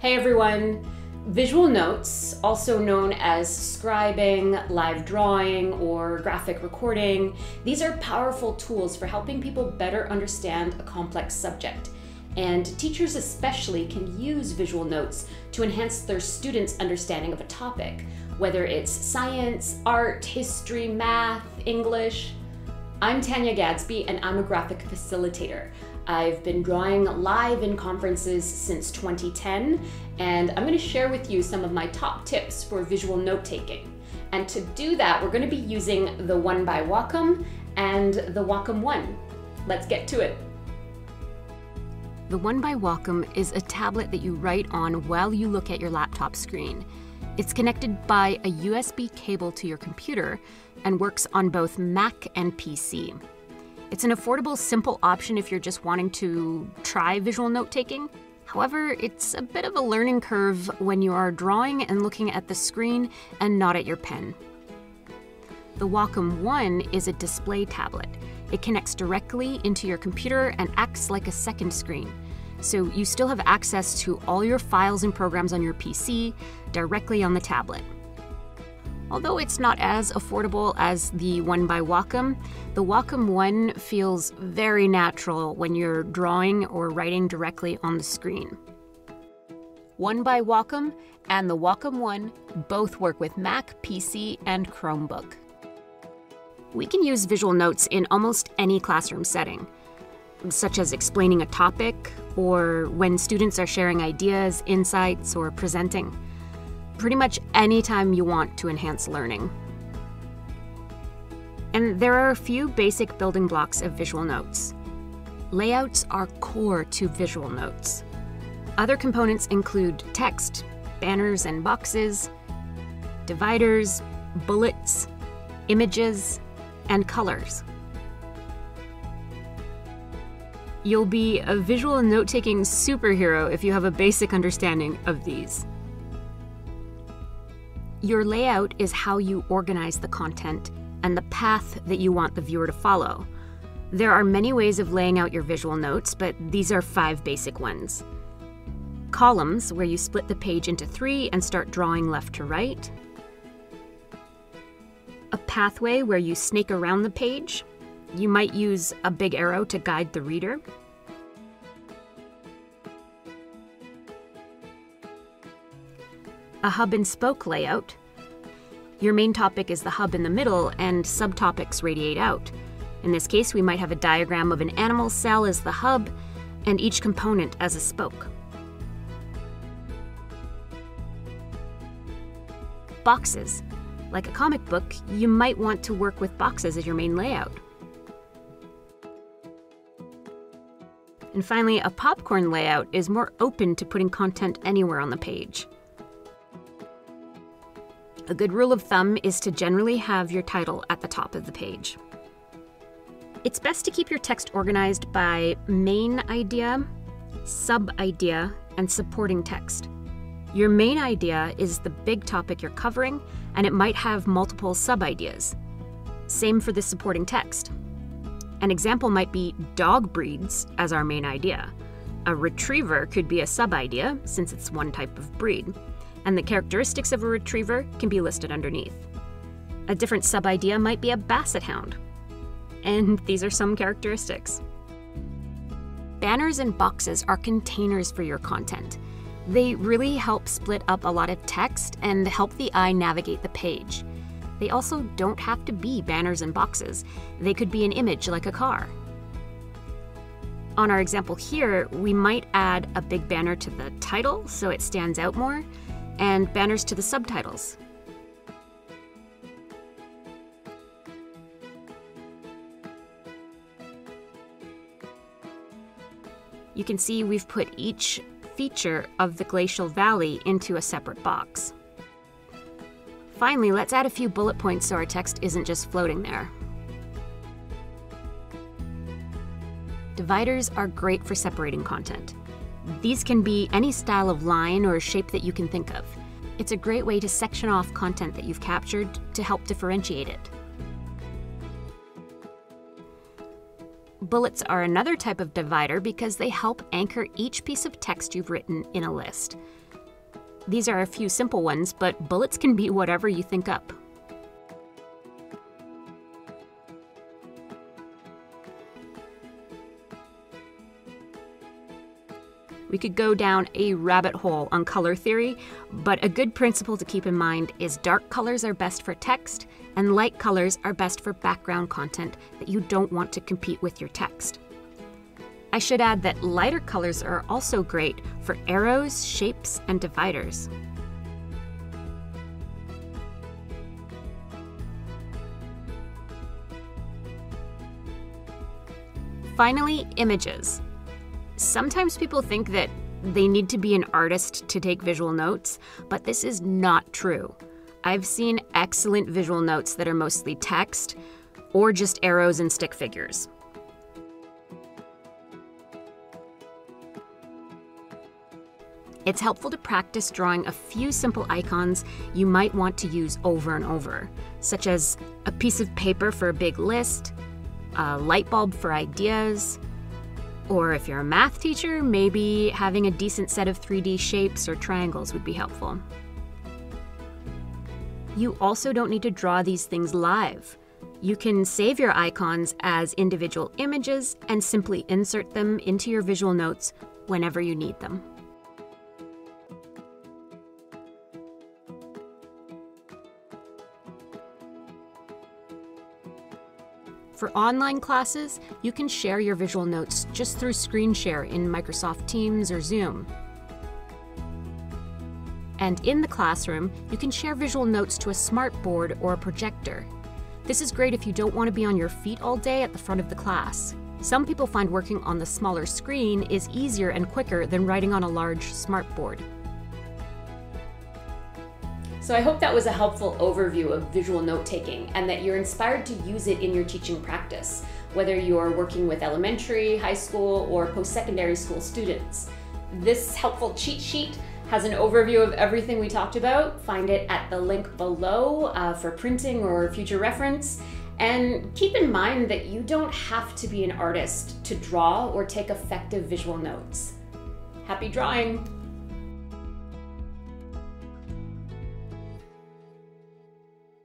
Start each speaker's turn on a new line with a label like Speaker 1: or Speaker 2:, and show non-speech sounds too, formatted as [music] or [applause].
Speaker 1: Hey everyone! Visual notes, also known as scribing, live drawing, or graphic recording, these are powerful tools for helping people better understand a complex subject. And teachers especially can use visual notes to enhance their students' understanding of a topic, whether it's science, art, history, math, English. I'm Tanya Gadsby and I'm a graphic facilitator. I've been drawing live in conferences since 2010, and I'm going to share with you some of my top tips for visual note taking. And to do that, we're going to be using the One by Wacom and the Wacom One. Let's get to it.
Speaker 2: The One by Wacom is a tablet that you write on while you look at your laptop screen. It's connected by a USB cable to your computer and works on both Mac and PC. It's an affordable, simple option if you're just wanting to try visual note taking. However, it's a bit of a learning curve when you are drawing and looking at the screen and not at your pen. The Wacom One is a display tablet. It connects directly into your computer and acts like a second screen. So you still have access to all your files and programs on your PC directly on the tablet. Although it's not as affordable as the One by Wacom, the Wacom One feels very natural when you're drawing or writing directly on the screen. One by Wacom and the Wacom One both work with Mac, PC, and Chromebook. We can use visual notes in almost any classroom setting, such as explaining a topic or when students are sharing ideas, insights, or presenting pretty much anytime you want to enhance learning. And there are a few basic building blocks of visual notes. Layouts are core to visual notes. Other components include text, banners and boxes, dividers, bullets, images, and colors. You'll be a visual note taking superhero if you have a basic understanding of these. Your layout is how you organize the content and the path that you want the viewer to follow. There are many ways of laying out your visual notes, but these are five basic ones. Columns, where you split the page into three and start drawing left to right. A pathway, where you snake around the page. You might use a big arrow to guide the reader. A hub and spoke layout. Your main topic is the hub in the middle, and subtopics radiate out. In this case, we might have a diagram of an animal cell as the hub, and each component as a spoke. Boxes. Like a comic book, you might want to work with boxes as your main layout. And finally, a popcorn layout is more open to putting content anywhere on the page. A good rule of thumb is to generally have your title at the top of the page. It's best to keep your text organized by main idea, sub idea, and supporting text. Your main idea is the big topic you're covering, and it might have multiple sub ideas. Same for the supporting text. An example might be dog breeds as our main idea. A retriever could be a sub idea, since it's one type of breed and the characteristics of a retriever can be listed underneath. A different sub idea might be a basset hound, and [laughs] these are some characteristics. Banners and boxes are containers for your content. They really help split up a lot of text and help the eye navigate the page. They also don't have to be banners and boxes. They could be an image like a car. On our example here, we might add a big banner to the title so it stands out more, and banners to the subtitles. You can see we've put each feature of the glacial valley into a separate box. Finally, let's add a few bullet points so our text isn't just floating there. Dividers are great for separating content. These can be any style of line or shape that you can think of. It's a great way to section off content that you've captured to help differentiate it. Bullets are another type of divider because they help anchor each piece of text you've written in a list. These are a few simple ones, but bullets can be whatever you think up. We could go down a rabbit hole on color theory, but a good principle to keep in mind is dark colors are best for text and light colors are best for background content that you don't want to compete with your text. I should add that lighter colors are also great for arrows, shapes, and dividers. Finally, images. Sometimes people think that they need to be an artist to take visual notes, but this is not true. I've seen excellent visual notes that are mostly text or just arrows and stick figures. It's helpful to practice drawing a few simple icons you might want to use over and over, such as a piece of paper for a big list, a light bulb for ideas, or if you're a math teacher, maybe having a decent set of 3D shapes or triangles would be helpful. You also don't need to draw these things live. You can save your icons as individual images and simply insert them into your visual notes whenever you need them. For online classes, you can share your visual notes just through screen share in Microsoft Teams or Zoom. And in the classroom, you can share visual notes to a smartboard or a projector. This is great if you don't want to be on your feet all day at the front of the class. Some people find working on the smaller screen is easier and quicker than writing on a large smartboard.
Speaker 1: So I hope that was a helpful overview of visual note taking and that you're inspired to use it in your teaching practice, whether you're working with elementary, high school, or post secondary school students. This helpful cheat sheet has an overview of everything we talked about. Find it at the link below uh, for printing or future reference. And keep in mind that you don't have to be an artist to draw or take effective visual notes. Happy drawing!